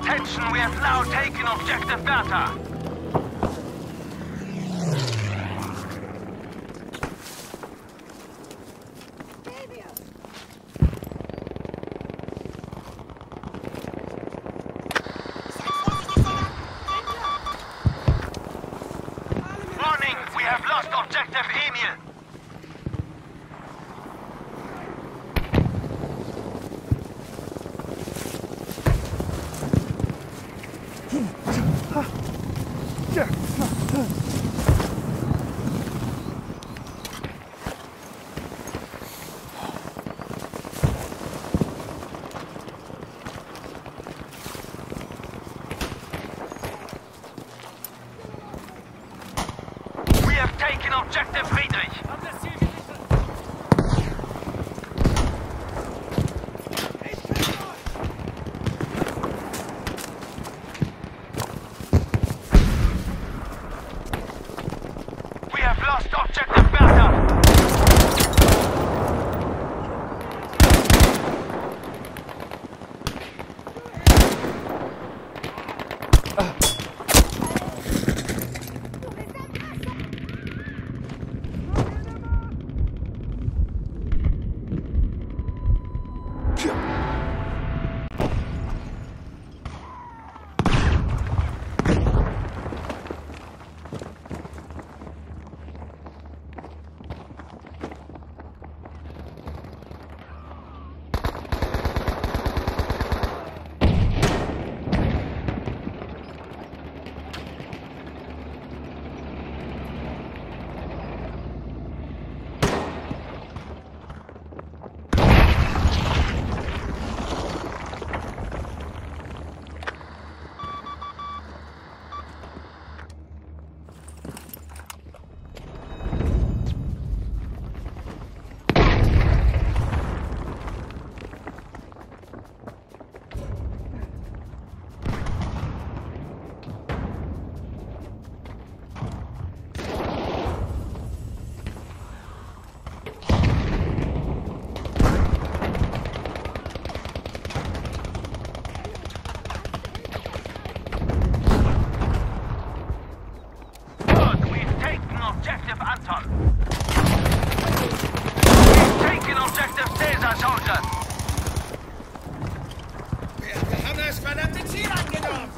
Attention, we have now taken Objective Bertha. Warning, we have lost Objective Emil. We have taken Objective Friedrich. Wir haben das verdammte Ziel angenommen!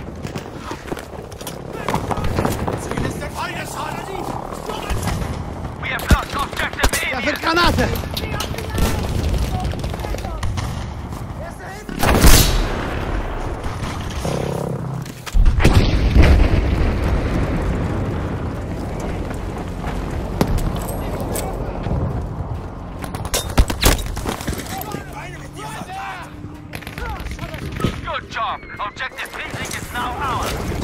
Good job. Objective Friedrich is now ours.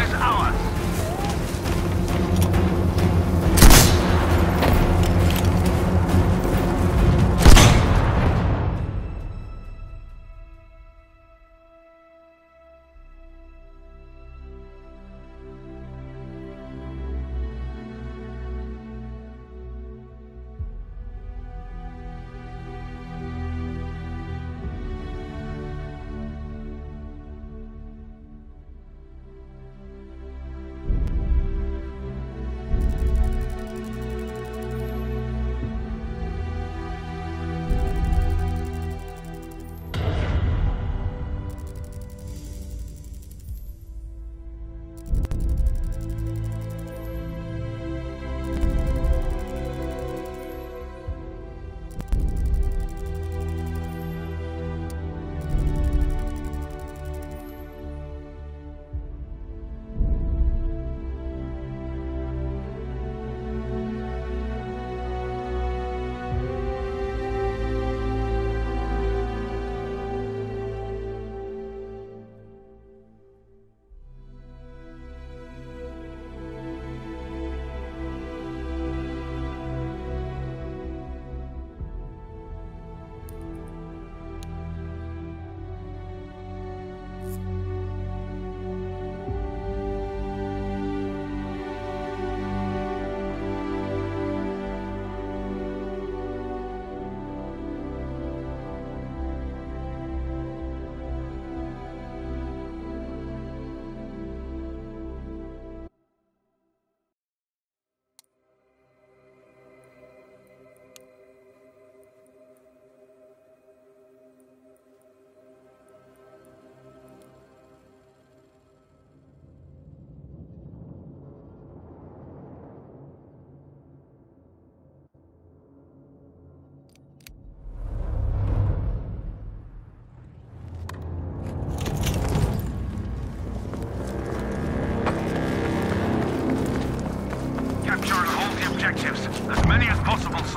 Objective ours.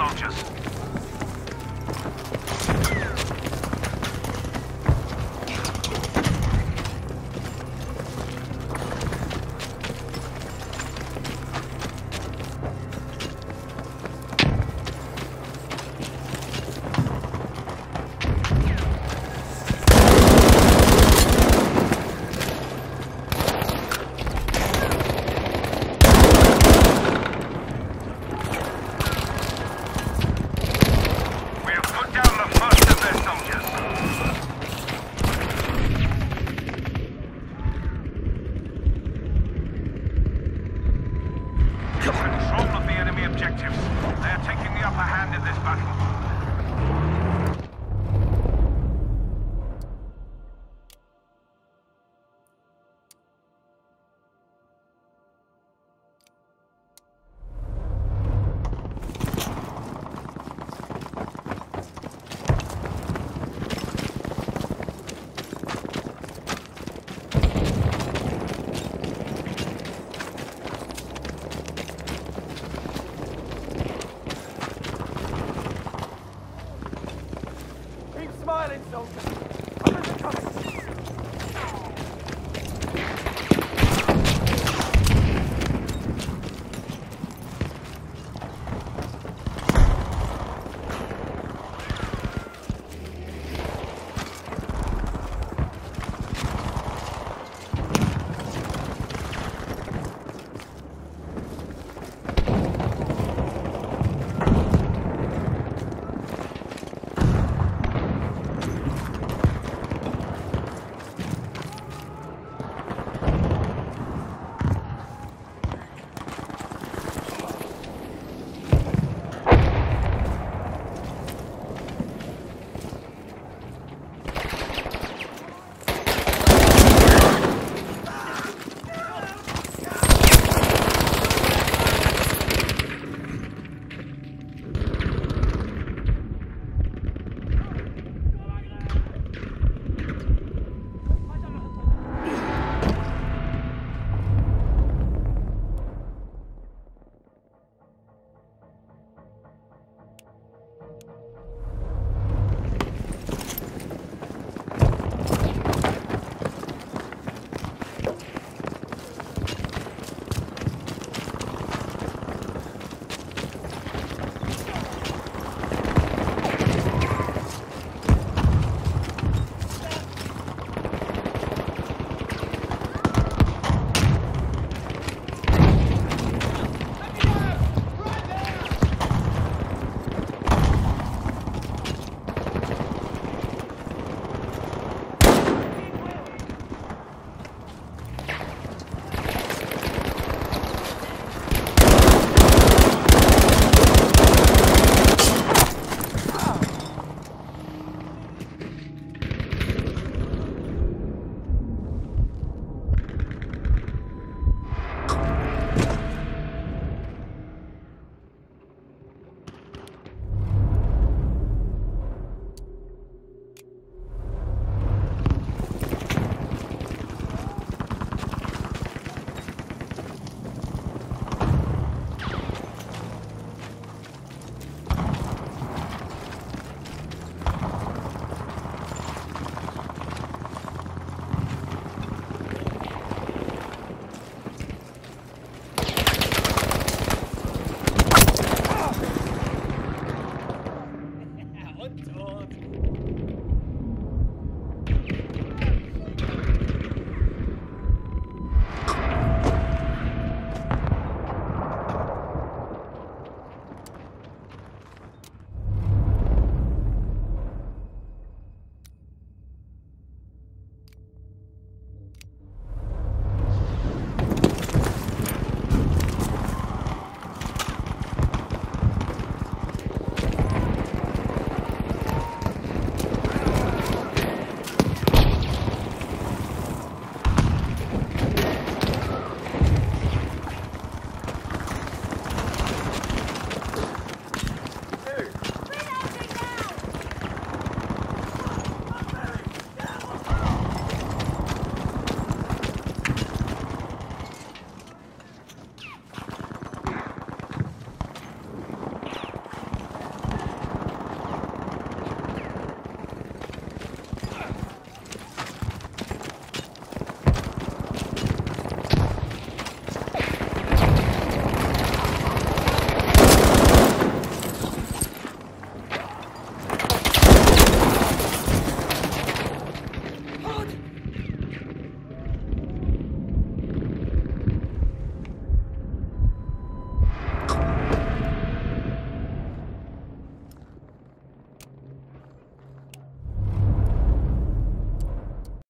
Soldiers.